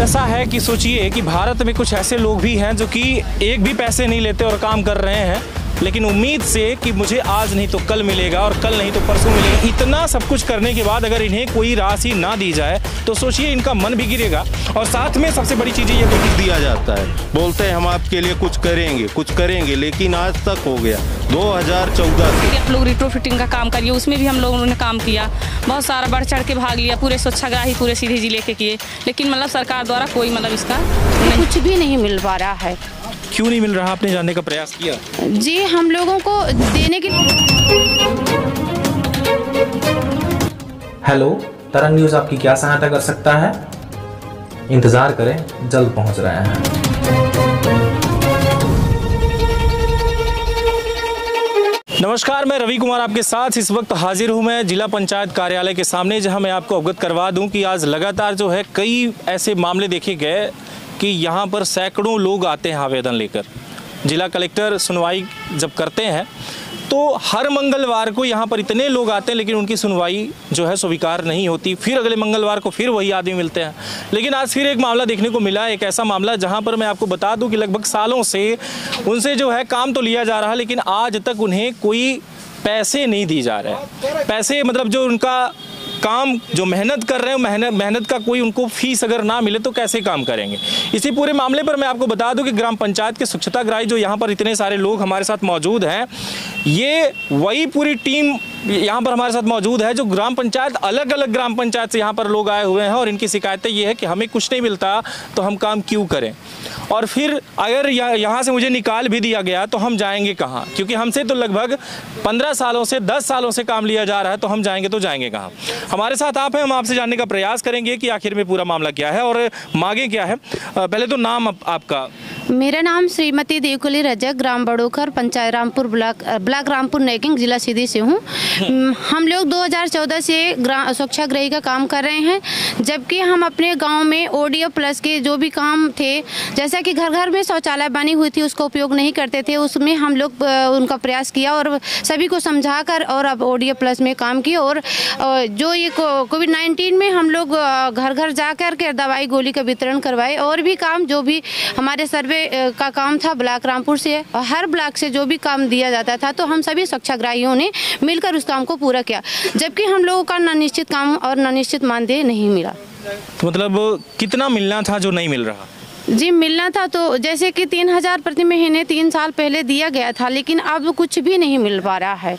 दशा है कि सोचिए कि भारत में कुछ ऐसे लोग भी हैं जो कि एक भी पैसे नहीं लेते और काम कर रहे हैं। लेकिन उम्मीद से कि मुझे आज नहीं तो कल मिलेगा और कल नहीं तो परसों मिलेगा। इतना सब कुछ करने के बाद अगर इन्हें कोई राशि ना दी जाए तो सोचिए इनका मन भी गिरेगा। और साथ में सबसे बड़ी चीज़ ये कुछ दिया जाता है। बोलते हैं हम आपके लिए कुछ करेंगे कुछ करेंगे लेकिन आज तक हो गया। 2014 से आप लोग रिट्रोफिटिंग का काम करिए उसमें भी हम लोगों ने काम किया। बहुत सारा बढ़ चढ़ के भाग लिया पूरे स्वच्छाग्राही पूरे सीधे ज़िले के किए। लेकिन मतलब सरकार द्वारा कोई मतलब इसका कुछ भी नहीं मिल पा रहा है। क्यों नहीं मिल रहा आपने जानने का प्रयास किया? जी हम लोगों को देने के हेलो तरंग न्यूज़ आपकी क्या सहायता कर सकता है? इंतज़ार करें जल्द पहुँच रहे हैं। नमस्कार मैं रवि कुमार आपके साथ इस वक्त हाजिर हूँ मैं जिला पंचायत कार्यालय के सामने जहाँ मैं आपको अवगत करवा दूँ कि आज लगातार जो है कई ऐसे मामले देखे गए कि यहाँ पर सैकड़ों लोग आते हैं आवेदन लेकर। जिला कलेक्टर सुनवाई जब करते हैं तो हर मंगलवार को यहाँ पर इतने लोग आते हैं, लेकिन उनकी सुनवाई जो है स्वीकार नहीं होती। फिर अगले मंगलवार को फिर वही आदमी मिलते हैं। लेकिन आज फिर एक मामला देखने को मिला, एक ऐसा मामला जहाँ पर मैं आपको बता दूँ कि लगभग सालों से उनसे जो है काम तो लिया जा रहा लेकिन आज तक उन्हें कोई पैसे नहीं दिए जा रहे पैसे मतलब जो उनका काम जो मेहनत कर रहे हैं, मेहनत मेहनत का कोई उनको फ़ीस अगर ना मिले तो कैसे काम करेंगे? इसी पूरे मामले पर मैं आपको बता दूँ कि ग्राम पंचायत के स्वच्छता ग्राही जो यहाँ पर इतने सारे लोग हमारे साथ मौजूद हैं, ये वही पूरी टीम यहाँ पर हमारे साथ मौजूद है जो ग्राम पंचायत अलग अलग ग्राम पंचायत से यहाँ पर लोग आए हुए हैं और इनकी शिकायतें ये है कि हमें कुछ नहीं मिलता तो हम काम क्यों करें? और फिर अगर यहाँ से मुझे निकाल भी दिया गया तो हम जाएँगे कहाँ? क्योंकि हमसे तो लगभग पंद्रह सालों से, दस सालों से काम लिया जा रहा है तो हम जाएँगे तो जाएँगे कहाँ? हमारे साथ आप हैं, हम आपसे जानने का प्रयास करेंगे कि आखिर में पूरा मामला क्या है और मांगे क्या है। पहले तो नाम आपका। मेरा नाम श्रीमती देवकुली रजक, ग्राम बड़ोखर, पंचायत रामपुर ब्लॉक ब्लॉक रामपुर नेकिंग, जिला सीधी से हूँ। हम लोग 2014 से स्वच्छाग्रही का काम कर रहे हैं, जबकि हम अपने गाँव में ओडियो प्लस के जो भी काम थे, जैसा कि घर घर में शौचालय बनी हुई थी, उसका उपयोग नहीं करते थे, उसमें हम लोग उनका प्रयास किया और सभी को समझा कर और अब ओडियो प्लस में काम किया और जो ये कोविड नाइन्टीन में हम लोग घर घर जा कर के दवाई गोली का वितरण करवाए और भी काम जो भी हमारे सर्वे का काम था, ब्लाक रामपुर से हर ब्लाक से जो भी काम दिया जाता था तो हम सभी स्वच्छाग्राहियों ने मिलकर उस काम को पूरा किया जबकि हम लोगों का न निश्चित काम और न निश्चित मानदेय नहीं मिला। तो मतलब कितना मिलना था जो नहीं मिल रहा? जी मिलना था तो जैसे कि तीन हज़ार प्रति महीने तीन साल पहले दिया गया था लेकिन अब कुछ भी नहीं मिल पा रहा है।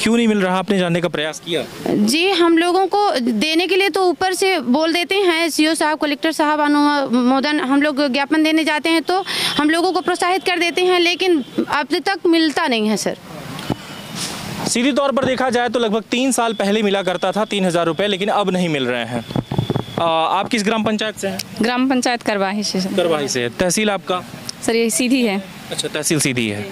क्यों नहीं मिल रहा? आपने जानने का प्रयास किया। जी हम लोगों को देने के लिए तो ऊपर से बोल देते हैं सीओ साहब कलेक्टर साहब अनुमोदन हम लोग ज्ञापन देने जाते हैं तो हम लोगों को प्रोत्साहित कर देते हैं लेकिन अब तक मिलता नहीं है सर। सीधी तौर पर देखा जाए तो लगभग तीन साल पहले मिला करता था तीन हज़ार रुपये लेकिन अब नहीं मिल रहे हैं। आ, आप किस ग्राम पंचायत से हैं? ग्राम पंचायत करवाही से करवाही से तहसील आपका? सर ये सीधी है। अच्छा तहसील सीधी है।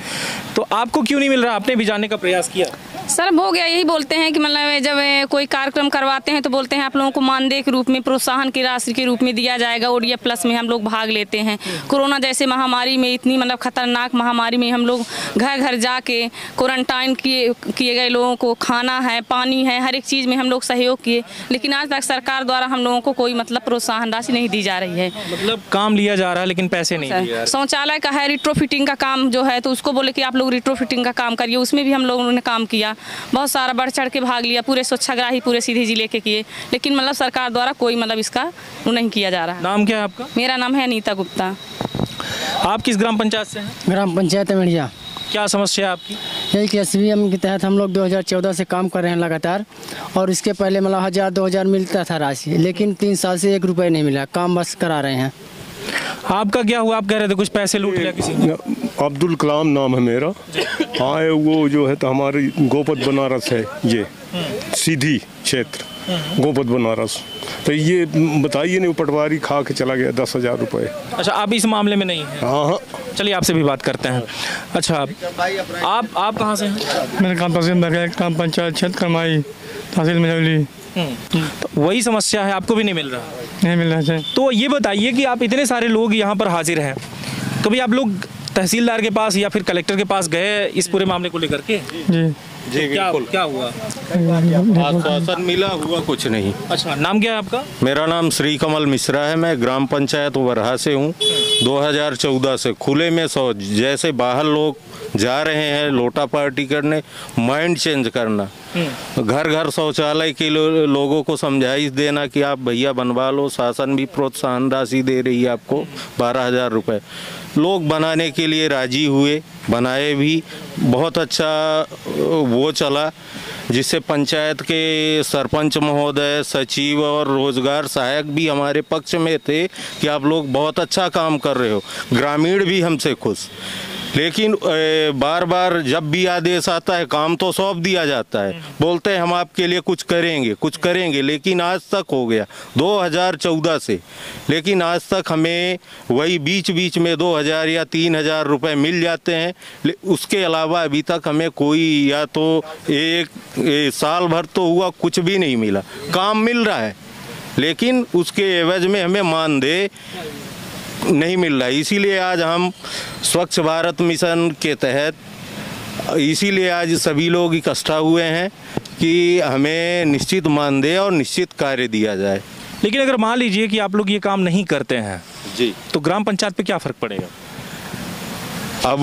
तो आपको क्यों नहीं मिल रहा? आपने भी जाने का प्रयास किया। सर हो गया यही बोलते हैं कि मतलब जब कोई कार्यक्रम करवाते हैं तो बोलते हैं आप लोगों को मानदेय के रूप में प्रोत्साहन की राशि के रूप में दिया जाएगा ओडिया प्लस में हम लोग भाग लेते हैं। कोरोना जैसे महामारी में इतनी मतलब खतरनाक महामारी में हम लोग घर घर जाके क्वारंटाइन किए किए गए लोगों को खाना है पानी है हर एक चीज़ में हम लोग सहयोग किए लेकिन आज तक सरकार द्वारा हम लोगों को कोई मतलब प्रोत्साहन राशि नहीं दी जा रही है। मतलब काम लिया जा रहा है लेकिन पैसे नहीं शौचालय का है रिट्रोफिटिंग का काम जो है तो उसको बोले कि आप लोग रिट्रोफिटिंग का काम करिए उसमें भी हम लोगों ने काम किया। बहुत सारा बढ़ चढ़ के भाग लिया पूरे स्वच्छाग्राही पूरे सीधे ज़िले के किए। लेकिन मतलब सरकार द्वारा कोई मतलब इसका नहीं किया जा रहा। नाम क्या है आपका? मेरा नाम है अनीता गुप्ता। आप किस ग्राम पंचायत से हैं? ग्राम पंचायत है मेड़िया क्या समस्या है आपकी? यही कि एस के तहत हम लोग 2014 से काम कर रहे हैं लगातार और इसके पहले मतलब हज़ार दो हज़ार मिलता था राशि लेकिन तीन साल से एक रुपये नहीं मिला काम बस करा रहे हैं। आपका क्या हुआ? आप कह रहे थे कुछ पैसे लूट लिया किसी ने? अब्दुल कलाम नाम है मेरा। हाँ वो जो है तो हमारी गोपत बनारस है ये सीधी क्षेत्र गोपत बनारस। तो ये बताइए नहीं पटवारी खा के चला गया दस हज़ार रुपये अच्छा आप इस मामले में नहीं है? हाँ हाँ। चलिए आपसे भी बात करते हैं। अच्छा आप आप कहाँ से हैं? मेरा काम तहसील काम पंचायत क्षेत्र करमाई तहसील में तो वही समस्या है आपको भी नहीं मिल रहा। नहीं मिल रहा है तो ये बताइए कि आप इतने सारे लोग यहाँ पर हाजिर हैं कभी आप लोग तहसीलदार के पास या फिर कलेक्टर के पास गए इस पूरे मामले को लेकर के? जी। जी क्या क्या हुआ? आश्वासन मिला हुआ कुछ नहीं। अच्छा नाम क्या है आपका? मेरा नाम श्री कमल मिश्रा है मैं ग्राम पंचायत वरहा से हूँ। 2014 से खुले में शौच जैसे बाहर लोग जा रहे हैं लोटा पार्टी करने माइंड चेंज करना। घर घर शौचालय के लो, लोगों को समझाइश देना कि आप भैया बनवा लो शासन भी प्रोत्साहन राशि दे रही है आपको बारह हज़ार रुपये लोग बनाने के लिए राज़ी हुए, बनाए भी। बहुत अच्छा वो चला, जिससे पंचायत के सरपंच महोदय, सचिव और रोज़गार सहायक भी हमारे पक्ष में थे कि आप लोग बहुत अच्छा काम कर रहे हो। ग्रामीण भी हमसे खुश। लेकिन बार बार जब भी आदेश आता है काम तो सौंप दिया जाता है। बोलते हैं हम आपके लिए कुछ करेंगे कुछ करेंगे। लेकिन आज तक हो गया 2014 से। लेकिन आज तक हमें वही बीच बीच में 2000 या 3000 रुपए मिल जाते हैं। उसके अलावा अभी तक हमें कोई या तो एक ए, साल भर तो हुआ कुछ भी नहीं मिला। काम मिल रहा है लेकिन उसके एवज में हमें मानदेय नहीं मिल रहा। है इसीलिए आज हम स्वच्छ भारत मिशन के तहत इसीलिए आज सभी लोग इकट्ठा हुए हैं कि हमें निश्चित मानदेय और निश्चित कार्य दिया जाए। लेकिन अगर मान लीजिए कि आप लोग ये काम नहीं करते हैं जी। तो ग्राम पंचायत पे क्या फ़र्क पड़ेगा? अब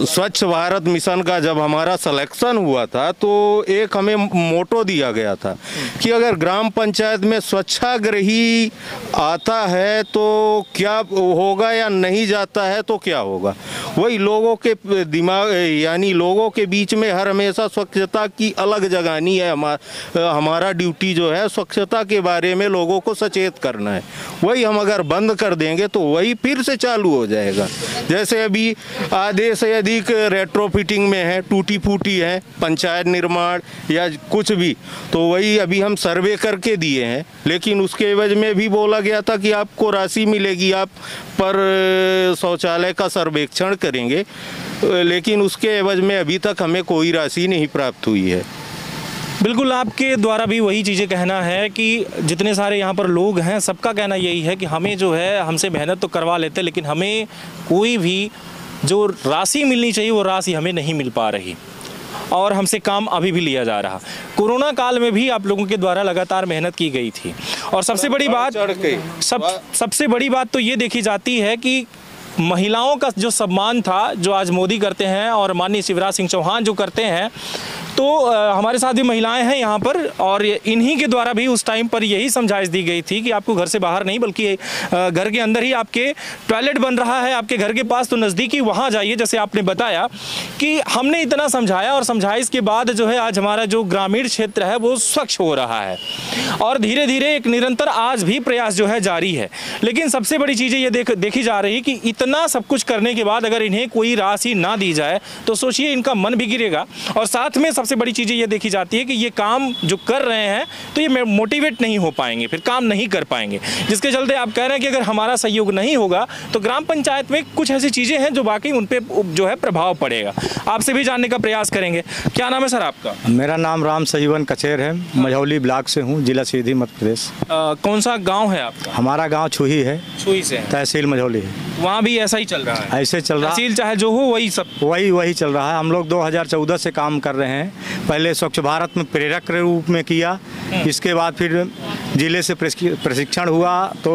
स्वच्छ भारत मिशन का जब हमारा सिलेक्शन हुआ था तो एक हमें मोटो दिया गया था कि अगर ग्राम पंचायत में स्वच्छाग्रही आता है तो क्या होगा या नहीं जाता है तो क्या होगा? वही लोगों के दिमाग, यानी लोगों के बीच में हर हमेशा स्वच्छता की अलग जगानी है। हमारा हमारा ड्यूटी जो है, स्वच्छता के बारे में लोगों को सचेत करना है। वही हम अगर बंद कर देंगे तो वही फिर से चालू हो जाएगा। जैसे अभी आधे से अधिक रेट्रोफिटिंग में है टूटी फूटी है, पंचायत निर्माण या कुछ भी। तो वही अभी हम सर्वे करके दिए हैं, लेकिन उसके एवज में भी बोला गया था कि आपको राशि मिलेगी, आप पर शौचालय का सर्वेक्षण करेंगे। लेकिन उसके एवज में अभी तक हमें कोई राशि नहीं प्राप्त हुई है। बिल्कुल, आपके द्वारा भी वही चीज़ें कहना है कि जितने सारे यहाँ पर लोग हैं, सबका कहना यही है कि हमें जो है, हमसे मेहनत तो करवा लेते, लेकिन हमें कोई भी जो राशि मिलनी चाहिए वो राशि हमें नहीं मिल पा रही। और हमसे काम अभी भी लिया जा रहा। कोरोना काल में भी आप लोगों के द्वारा लगातार मेहनत की गई थी। और सबसे बड़ी बात सब सबसे बड़ी बात तो ये देखी जाती है कि महिलाओं का जो सम्मान था जो आज मोदी करते हैं और माननीय शिवराज सिंह चौहान जो करते हैं तो हमारे साथ भी महिलाएँ हैं यहाँ पर और इन्हीं के द्वारा भी उस टाइम पर यही समझाइश दी गई थी कि आपको घर से बाहर नहीं, बल्कि घर के अंदर ही आपके टॉयलेट बन रहा है, आपके घर के पास तो नज़दीकी वहाँ जाइए, जैसे आपने बताया कि हमने इतना समझाया और समझाइश के बाद जो है आज हमारा जो ग्रामीण क्षेत्र है वो स्वच्छ हो रहा है। और धीरे धीरे एक निरंतर आज भी प्रयास जो है जारी है। लेकिन सबसे बड़ी चीज़ें ये देख, देखी जा रही कि इतना सब कुछ करने के बाद अगर इन्हें कोई राशि ना दी जाए तो सोचिए इनका मन भी गिरेगा। और साथ में सबसे बड़ी चीज़ें ये देखी जाती है कि ये काम जो कर रहे हैं तो ये मोटिवेट नहीं हो पाएँगे फिर काम नहीं कर पाएँगे। जिसके चलते आप कह रहे हैं कि अगर हमारा सहयोग नहीं होगा तो ग्राम पंचायत में कुछ ऐसी चीज़ें हैं जो बाकी उन पर जो है प्रभाव पड़ेगा। आपसे भी जानने का प्रयास करेंगे। क्या नाम है सर आपका? मेरा नाम राम सजीवन कचेर है। मझौली ब्लॉक से हूँ जिला सीधी मध्य प्रदेश। कौन सा गाँव है आपका? हमारा गाँव छुही है। छुई से है। तहसील मझौली है। वहाँ भी ऐसा ही चल रहा है? ऐसे चल रहा तहसील चाहे जो हो वही सब। वही वही चल रहा है। हम लोग 2014 से काम कर रहे हैं। पहले स्वच्छ भारत में प्रेरक के रूप में किया इसके बाद फिर ज़िले से प्रशिक्षण हुआ तो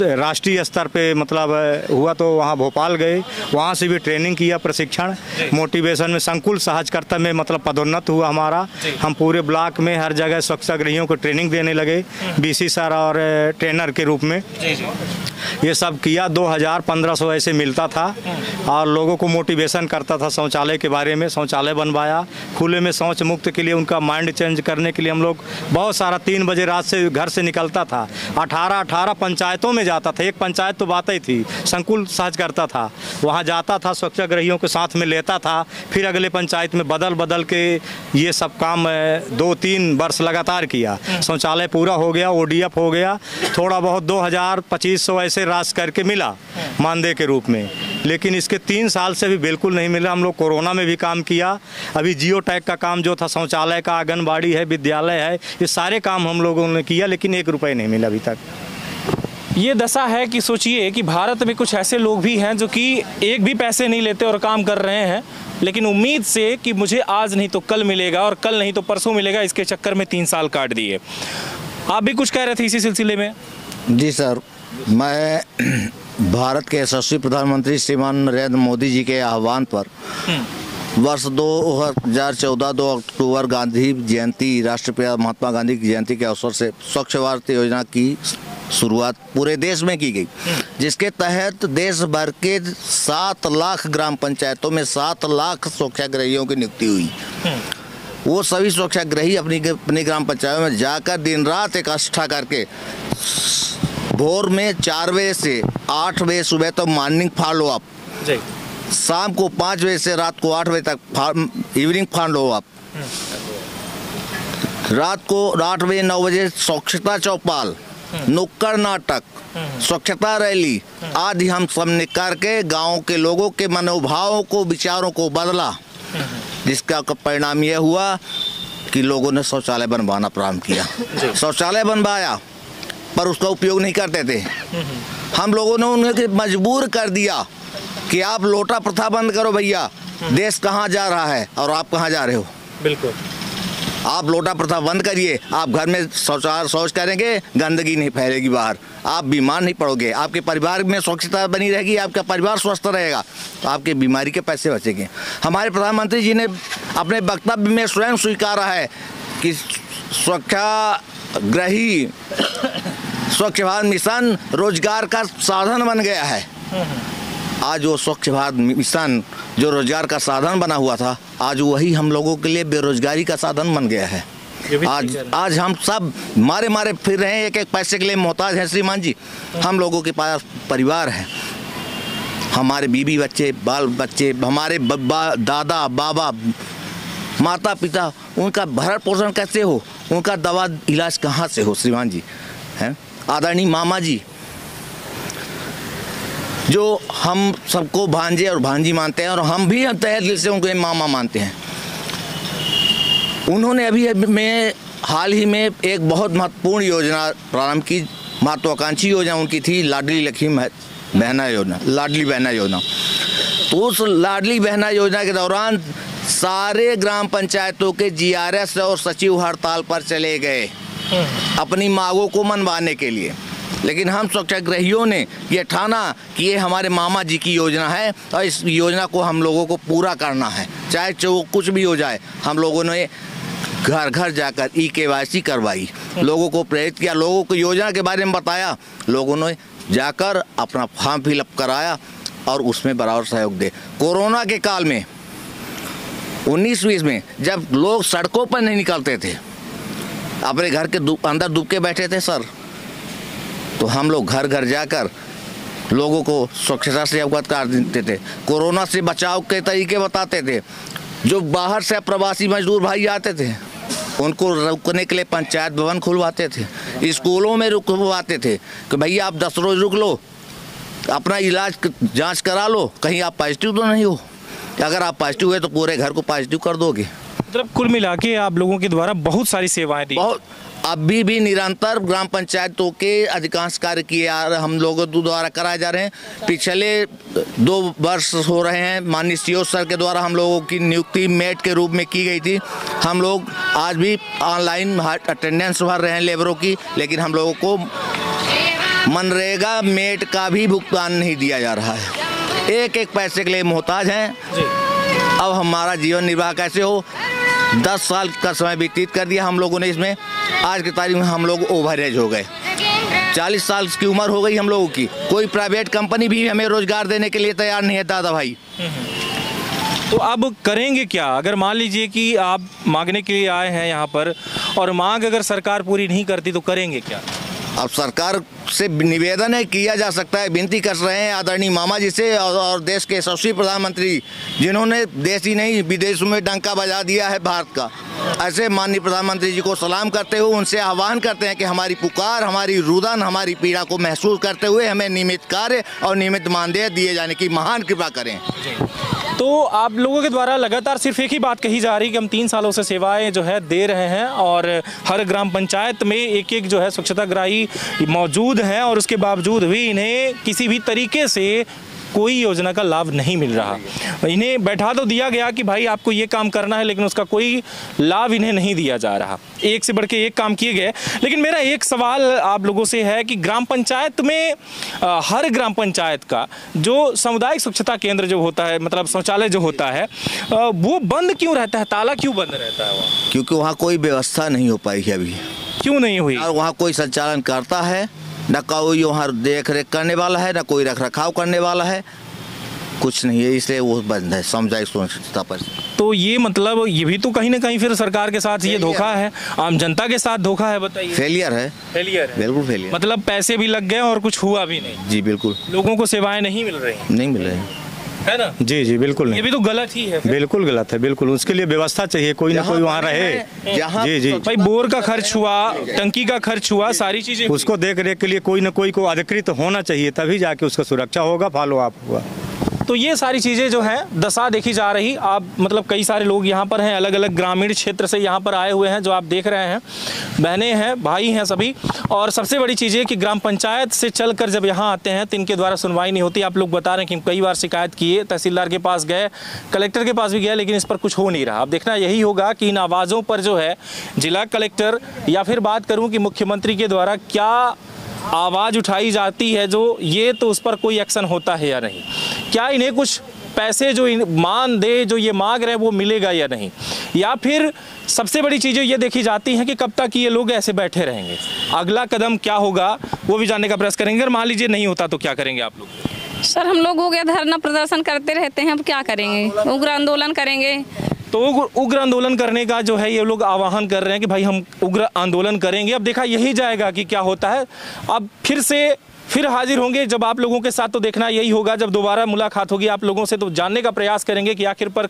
राष्ट्रीय स्तर पे मतलब हुआ तो वहाँ भोपाल गए वहाँ से भी ट्रेनिंग किया प्रशिक्षण। मोटिवेशन में संकुल सहजकर्ता में मतलब पदोन्नत हुआ हमारा। हम पूरे ब्लॉक में हर जगह स्वच्छाग्रहियों को ट्रेनिंग देने लगे बीसी सर और ट्रेनर के रूप में। ये सब किया 2000 1500 ऐसे मिलता था और लोगों को मोटिवेशन करता था शौचालय के बारे में, शौचालय बनवाया। खुले में शौच मुक्त के लिए उनका माइंड चेंज करने के लिए हम लोग बहुत सारा तीन बजे रात से घर से निकलता था। 18 18 पंचायतों में जाता था। एक पंचायत तो बात ही थी, संकुल सहज करता था। वहाँ जाता था, स्वच्छाग्रहियों के साथ में लेता था। फिर अगले पंचायत में बदल बदल के ये सब काम दो तीन वर्ष लगातार किया। शौचालय पूरा हो गया ओडीएफ हो गया। थोड़ा बहुत दो हज़ार पच्चीस सौ ऐसे रास करके मिला मानदेय के रूप में। लेकिन इसके तीन साल से भी बिल्कुल नहीं मिला। हम लोग कोरोना में भी काम किया। अभी जियो टैग का काम जो था शौचालय का आंगनबाड़ी है विद्यालय है ये सारे काम हम लोगों ने किया लेकिन एक रुपये नहीं मिला अभी तक। ये दशा है कि सोचिए कि भारत में कुछ ऐसे लोग भी हैं जो कि एक भी पैसे नहीं लेते और काम कर रहे हैं लेकिन उम्मीद से कि मुझे आज नहीं तो कल मिलेगा और कल नहीं तो परसों मिलेगा इसके चक्कर में तीन साल काट दिए। आप भी कुछ कह रहे थे इसी सिलसिले में? जी सर मैं भारत के यशस्वी प्रधानमंत्री श्रीमान नरेंद्र मोदी जी के आह्वान पर वर्ष 2014 दो अक्टूबर गांधी जयंती राष्ट्रपिता महात्मा गांधी की जयंती के अवसर से स्वच्छ भारत योजना की शुरुआत पूरे देश में की गई जिसके तहत देश भर के सात लाख ग्राम पंचायतों में सात लाख स्वच्छाग्रहियों की नियुक्ति हुई। वो सभी स्वच्छाग्रही अपनी अपनी ग्राम पंचायतों में जाकर दिन रात एक करके भोर में चार बजे से आठ बजे सुबह तक तो मॉर्निंग फॉलो अप शाम को पाँच बजे से रात को आठ बजे तक इवनिंग फॉलो अप रात को आठ बजे नौ बजे स्वच्छता चौपाल नुक्कड़ नाटक स्वच्छता रैली आदि हम सबने करके गाँव के लोगों के मनोभावों को विचारों को बदला। जिसका परिणाम यह हुआ कि लोगों ने शौचालय बनवाना प्रारंभ किया। शौचालय बनवाया। पर उसका उपयोग नहीं करते थे। हम लोगों ने उन्हें मजबूर कर दिया कि आप लोटा प्रथा बंद करो भैया देश कहाँ जा रहा है और आप कहाँ जा रहे हो? बिल्कुल। आप लोटा प्रथा बंद करिए आप घर में शौचालय शौच करेंगे गंदगी नहीं फैलेगी बाहर। आप बीमार नहीं पड़ोगे आपके परिवार में स्वच्छता बनी रहेगी आपका परिवार स्वस्थ रहेगा तो आपके बीमारी के पैसे बचेंगे। हमारे प्रधानमंत्री जी ने अपने वक्तव्य में स्वयं स्वीकारा है कि स्वच्छाग्रही स्वच्छ भारत मिशन रोज़गार का साधन बन गया है। आज वो स्वच्छ भारत मिशन जो रोज़गार का साधन बना हुआ था आज वही हम लोगों के लिए बेरोजगारी का साधन बन गया है। आज आज हम सब मारे मारे फिर रहे हैं एक एक पैसे के लिए मोहताज हैं श्रीमान जी। हम लोगों के पास परिवार है। हमारे बीबी बच्चे बाल बच्चे हमारे बब्बा दादा बाबा माता पिता उनका भरण पोषण कैसे हो? उनका दवा इलाज कहाँ से हो श्रीमान जी? हैं? आदरणीय मामा जी जो हम सबको भांजे और भांजी मानते हैं और हम भी तहे दिल से उनको मामा मानते हैं। उन्होंने अभी में हाल ही में एक बहुत महत्वपूर्ण योजना प्रारंभ की, महत्वाकांक्षी योजना उनकी थी, लाडली मह- बहना योजना, लाडली बहना योजना। तो उस लाडली बहना योजना के दौरान सारे ग्राम पंचायतों के जीआरएस और सचिव हड़ताल पर चले गए। अपनी मांगों को मनवाने के लिए। लेकिन हम स्वच्छाग्रहियों ने ये ठाना कि ये हमारे मामा जी की योजना है और इस योजना को हम लोगों को पूरा करना है। चाहे जो कुछ भी हो जाए, हम लोगों ने घर घर जाकर ई के करवाई। लोगों को प्रेरित किया, लोगों को योजना के बारे में बताया। लोगों ने जाकर अपना फॉर्म फिलअप कराया और उसमें बराबर सहयोग दे। कोरोना के काल में, उन्नीस बीस में जब लोग सड़कों पर नहीं निकलते थे अपने घर के दु- अंदर दुब के बैठे थे, सर। तो हम लोग घर घर जाकर लोगों को स्वच्छता से अवगत कर देते थे। कोरोना से बचाव के तरीके बताते थे। जो बाहर से प्रवासी मजदूर भाई आते थे, उनको रुकने के लिए पंचायत भवन खुलवाते थे। स्कूलों में रुकवाते थे कि भैया, आप दस रोज रुक लो। अपना इलाज जाँच करा लो। कहीं आप पॉजिटिव तो नहीं हो। अगर आप पॉजिटिव हुए तो पूरे घर को पॉजिटिव कर दोगे। मतलब कुल मिला के आप लोगों के द्वारा बहुत सारी सेवाएँ दी। बहुत अभी भी निरंतर ग्राम पंचायतों के अधिकांश कार्य किए हम लोगों द्वारा कराए जा रहे हैं। पिछले दो वर्ष हो रहे हैं माननीय सीओ सर के द्वारा हम लोगों की नियुक्ति मेट के रूप में की गई थी। हम लोग आज भी ऑनलाइन अटेंडेंस भर रहे हैं लेबरों की लेकिन हम लोगों को मनरेगा मेट का भी भुगतान नहीं दिया जा रहा है। एक एक पैसे के लिए मोहताज हैं। अब हमारा जीवन निर्वाह कैसे हो? दस साल का समय व्यतीत कर दिया हम लोगों ने इसमें। आज की तारीख में हम लोग ओवर एज हो गए। चालीस साल की उम्र हो गई हम लोगों की। कोई प्राइवेट कंपनी भी हमें रोज़गार देने के लिए तैयार नहीं है, दादा भाई। तो अब करेंगे क्या? अगर मान लीजिए कि आप मांगने के लिए आए हैं यहाँ पर, और मांग अगर सरकार पूरी नहीं करती तो करेंगे क्या? अब सरकार से निवेदन है किया जा सकता है विनती कर रहे हैं आदरणीय मामा जी से और, और देश के यशस्वी प्रधानमंत्री जिन्होंने देश ही नहीं विदेशों में डंका बजा दिया है भारत का। ऐसे माननीय प्रधानमंत्री जी को सलाम करते हुए उनसे आह्वान करते हैं कि हमारी पुकार हमारी रुदन हमारी पीड़ा को महसूस करते हुए हमें नियमित कार्य और नियमित मानदेय दिए जाने की महान कृपा करें। तो आप लोगों के द्वारा लगातार सिर्फ़ एक ही बात कही जा रही है कि हम तीन सालों से सेवाएँ जो है दे रहे हैं और हर ग्राम पंचायत में एक एक जो है स्वच्छताग्राही मौजूद हैं और उसके बावजूद भी इन्हें किसी भी तरीके से कोई योजना का लाभ नहीं मिल रहा। इन्हें बैठा तो दिया गया कि भाई आपको ये काम करना है लेकिन उसका कोई लाभ इन्हें नहीं दिया जा रहा। एक से बढ़ के एक काम किए गए। लेकिन मेरा एक सवाल आप लोगों से है कि ग्राम पंचायत में हर ग्राम पंचायत का जो सामुदायिक स्वच्छता केंद्र जो होता है मतलब शौचालय जो होता है वो बंद क्यों रहता है? ताला क्यों बंद रहता है वहाँ? क्योंकि वहाँ कोई व्यवस्था नहीं हो पाई है अभी। क्यों नहीं हुई? और वहाँ कोई संचालन करता है न कोई वहाँ देख रेख करने वाला है न कोई रख रखाव करने वाला है। कुछ नहीं है इसलिए वो बंद है सामुदायिक स्वच्छता पर तो ये मतलब ये भी तो कहीं ना कहीं फिर सरकार के साथ ये धोखा है आम जनता के साथ धोखा है बताइए। फेलियर है। फेलियर है। बिल्कुल फेलियर मतलब पैसे भी लग गए और कुछ हुआ भी नहीं। जी बिल्कुल। लोगों को सेवाएँ नहीं मिल रही। नहीं मिल रहे। हैं ना? जी जी बिल्कुल नहीं। ये भी तो गलत ही है बिल्कुल गलत है बिल्कुल उसके लिए व्यवस्था चाहिए कोई ना कोई वहाँ रहे। जी जी। भाई बोर का खर्च हुआ टंकी का खर्च हुआ सारी चीज़ें उसको देख रेख के लिए कोई ना कोई को अधिकृत होना चाहिए तभी जाके उसका सुरक्षा होगा फॉलो अप होगा। तो ये सारी चीज़ें जो हैं, दशा देखी जा रही। आप मतलब कई सारे लोग यहाँ पर हैं अलग अलग ग्रामीण क्षेत्र से यहाँ पर आए हुए हैं, जो आप देख रहे हैं। बहनें हैं, भाई हैं सभी। और सबसे बड़ी चीज़ ये कि ग्राम पंचायत से चल कर जब यहाँ आते हैं तो इनके द्वारा सुनवाई नहीं होती। आप लोग बता रहे हैं कि कई बार शिकायत किए तहसीलदार के पास गए, कलेक्टर के पास भी गए, लेकिन इस पर कुछ हो नहीं रहा। अब देखना, यही होगा कि इन आवाज़ों पर जो है, जिला कलेक्टर, या फिर बात करूँ कि मुख्यमंत्री के द्वारा क्या आवाज़ उठाई जाती है, जो ये तो उस पर कोई एक्शन होता है या नहीं। क्या इन्हें कुछ पैसे जो इन- मान दे जो ये मांग रहे हैं वो मिलेगा या नहीं? या फिर सबसे बड़ी चीज़ें ये देखी जाती हैं कि कब तक ये लोग ऐसे बैठे रहेंगे? अगला कदम क्या होगा वो भी जानने का प्रयास करेंगे। अगर मान लीजिए नहीं होता तो क्या करेंगे आप लोग? सर हम लोग हो गया धरना प्रदर्शन करते रहते हैं अब क्या करेंगे? उग्र आंदोलन करेंगे। तो उग्र उग्र आंदोलन करने का जो है ये लोग आह्वान कर रहे हैं कि भाई हम उग्र आंदोलन करेंगे। अब देखा यही जाएगा कि क्या होता है। अब फिर से फिर हाजिर होंगे। जब आप लोगों के साथ तो देखना यही होगा, जब दोबारा मुलाकात होगी, आप लोगों से तो जानने का प्रयास करेंगे कि आखिर पर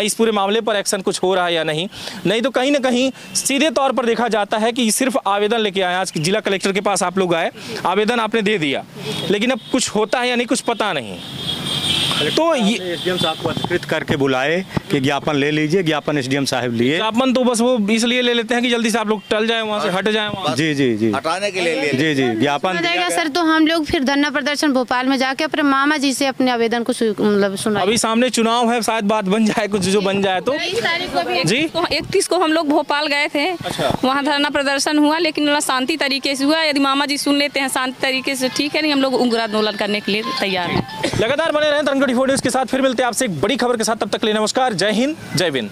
इस पूरे मामले पर एक्शन कुछ हो रहा है या नहीं। नहीं तो कहीं ना कहीं सीधे तौर पर देखा जाता है कि सिर्फ़ आवेदन लेके आए आज जिला कलेक्टर के पास आप लोग आए, आवेदन आपने दे दिया। लेकिन अब कुछ होता है या नहीं, कुछ पता नहीं। तो ये एसडीएम साहब को अधिकृत करके बुलाए कि ज्ञापन ले लीजिए ज्ञापन एसडीएम साहब लिए। ज्ञापन तो बस वो इसलिए ले लेते हैं कि जल्दी से आप लोग टल जाए वहाँ से हट जाए वहाँ जी जी जी। हटाने के लिए जी जी ज्ञापन जाएगा सर तो हम लोग फिर धरना प्रदर्शन भोपाल में जाके अपने मामा जी से अपने आवेदन को मतलब सुना अभी सामने चुनाव है शायद बात बन जाए कुछ जो बन जाए तो। जी? इकतीस को हम लोग भोपाल गए थे। वहाँ धरना प्रदर्शन हुआ लेकिन शांति तरीके से हुआ। यदि मामा जी सुन लेते हैं शांति तरीके से ठीक है नहीं हम लोग उग्र आंदोलन करने के लिए तैयार हैं। लगातार बने रहें तरंगड़ी न्यूज़ के साथ फिर मिलते हैं आपसे एक बड़ी खबर के साथ। तब तक ले नमस्कार, जय हिंद, जय विन।